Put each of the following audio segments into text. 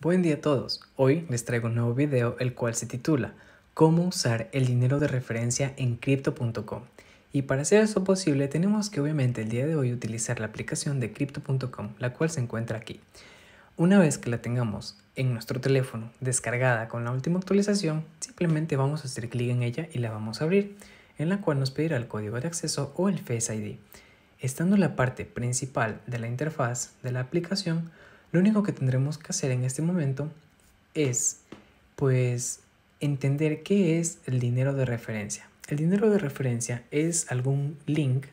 Buen día a todos. Hoy les traigo un nuevo video el cual se titula Cómo usar el dinero de referencia en crypto.com. Y para hacer eso posible tenemos que obviamente el día de hoy utilizar la aplicación de crypto.com, la cual se encuentra aquí. Una vez que la tengamos en nuestro teléfono descargada con la última actualización, simplemente vamos a hacer clic en ella y la vamos a abrir, en la cual nos pedirá el código de acceso o el Face ID. Estando en la parte principal de la interfaz de la aplicación, lo único que tendremos que hacer en este momento es, pues, entender qué es el dinero de referencia. El dinero de referencia es algún link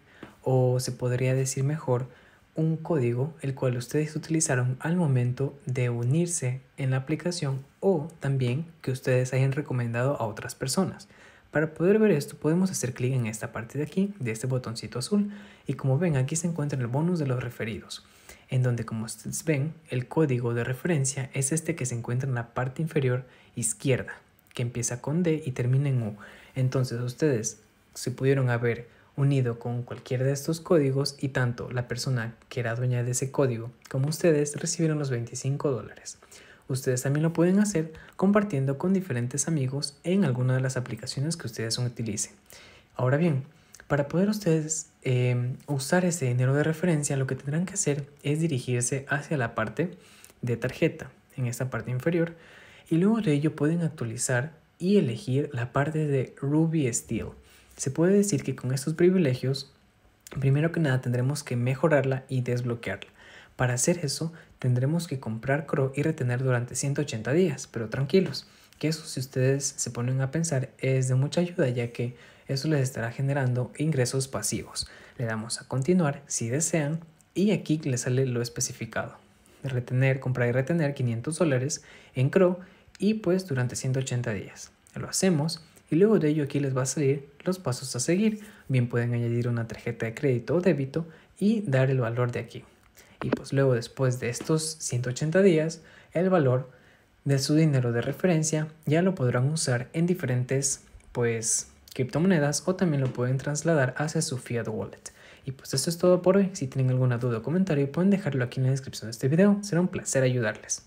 o se podría decir mejor un código el cual ustedes utilizaron al momento de unirse en la aplicación o también que ustedes hayan recomendado a otras personas. Para poder ver esto podemos hacer clic en esta parte de aquí, de este botoncito azul y como ven aquí se encuentra el bonus de los referidos en donde como ustedes ven, el código de referencia es este que se encuentra en la parte inferior izquierda, que empieza con D y termina en U. Entonces ustedes se pudieron haber unido con cualquiera de estos códigos y tanto la persona que era dueña de ese código como ustedes recibieron los 25 dólares. Ustedes también lo pueden hacer compartiendo con diferentes amigos en alguna de las aplicaciones que ustedes utilicen. Ahora bien, para poder ustedes em, usar ese dinero de referencia, lo que tendrán que hacer es dirigirse hacia la parte de tarjeta, en esta parte inferior, y luego de ello pueden actualizar y elegir la parte de Ruby Steel. Se puede decir que con estos privilegios, primero que nada tendremos que mejorarla y desbloquearla. Para hacer eso, tendremos que comprar CRO y retener durante 180 días, pero tranquilos, que eso si ustedes se ponen a pensar es de mucha ayuda ya que eso les estará generando ingresos pasivos. Le damos a continuar si desean y aquí les sale lo especificado. Retener, comprar y retener 500 dólares en CRO y pues durante 180 días. Lo hacemos y luego de ello aquí les va a salir los pasos a seguir. Bien pueden añadir una tarjeta de crédito o débito y dar el valor de aquí. Y pues luego después de estos 180 días, el valor de su dinero de referencia ya lo podrán usar en diferentes pues criptomonedas o también lo pueden trasladar hacia su fiat wallet. Y pues eso es todo por hoy. Si tienen alguna duda o comentario pueden dejarlo aquí en la descripción de este video. Será un placer ayudarles.